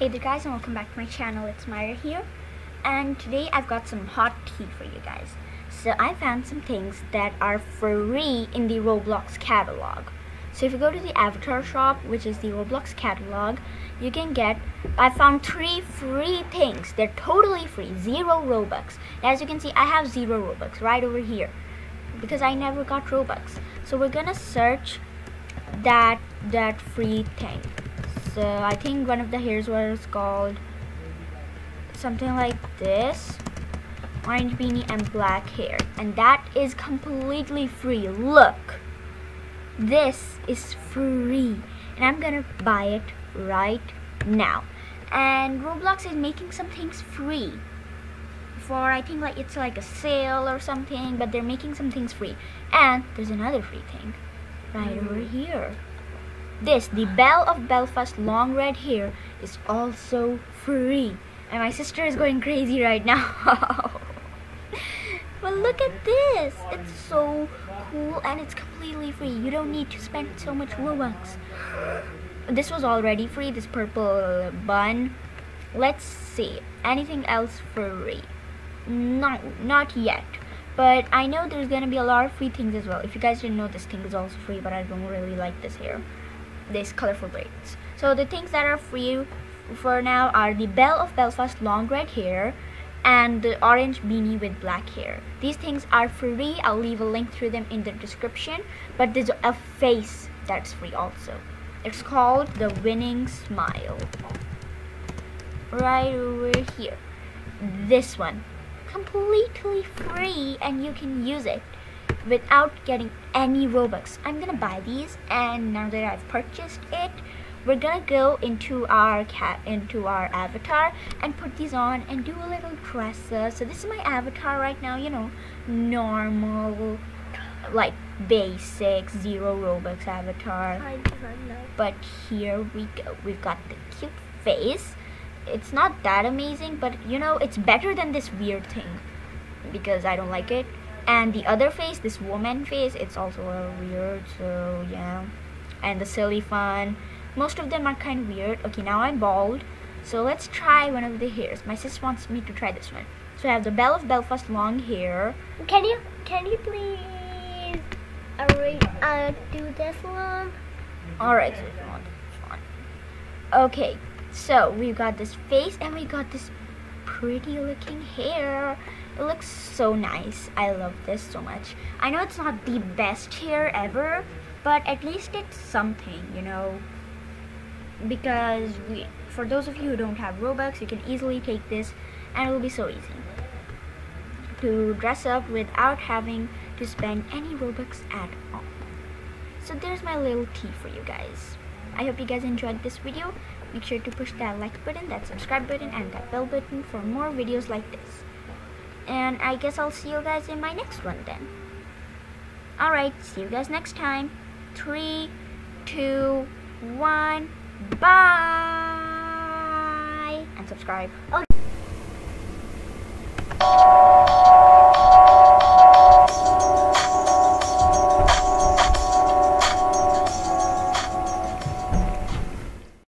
Hey there guys and welcome back to my channel, it's Maira here and today I've got some hot tea for you guys. So I found some things that are free in the Roblox catalog. So if you go to the avatar shop, which is the Roblox catalog, you can get, I found three free things. They're totally free, zero Robux. As you can see, I have zero Robux right over here because I never got Robux. So we're gonna search that that free thing so I think one of the hairs was called something like this. Orange beanie and black hair. And that is completely free. Look. This is free. And I'm gonna buy it right now. And Roblox is making some things free. For I think like it's like a sale or something but they're making some things free. And there's another free thing right over mm-hmm. here this, the Belle of Belfast long red hair, is also free. And my sister is going crazy right now. but look at this. It's so cool and it's completely free. You don't need to spend so much Robux. This was already free, this purple bun. Let's see. Anything else free? No, not yet. But I know there's gonna be a lot of free things as well. If you guys didn't know, this thing is also free, but I don't really like this hair these colorful braids. So the things that are free for now are the Belle of Belfast long red hair and the orange beanie with black hair. These things are free. I'll leave a link to them in the description. But there's a face that's free also. It's called the winning smile. Right over here. This one. Completely free and you can use it without getting any Robux. I'm gonna buy these and now that I've purchased it, we're gonna go into our cat into our avatar and put these on and do a little dresser. So this is my avatar right now, you know, normal like basic zero Robux avatar. But here we go. We've got the cute face. It's not that amazing, but you know, it's better than this weird thing because I don't like it and the other face this woman face it's also a weird so yeah. And the silly fun. Most of them are kind of weird. Okay now I'm bald. So let's try one of the hairs. My sis wants me to try this one. So I have the Belle of Belfast long hair. Can you can you please uh, do this one? Alright okay so we've got this face and we got this pretty looking hair it looks so nice. I love this so much. I know it's not the best hair ever, but at least it's something, you know. Because we, for those of you who don't have Robux, you can easily take this and it will be so easy to dress up without having to spend any Robux at all. So there's my little tea for you guys. I hope you guys enjoyed this video. Make sure to push that like button, that subscribe button, and that bell button for more videos like this. And I guess I'll see you guys in my next one then. Alright, see you guys next time. Three, two, one, bye! And subscribe. Okay.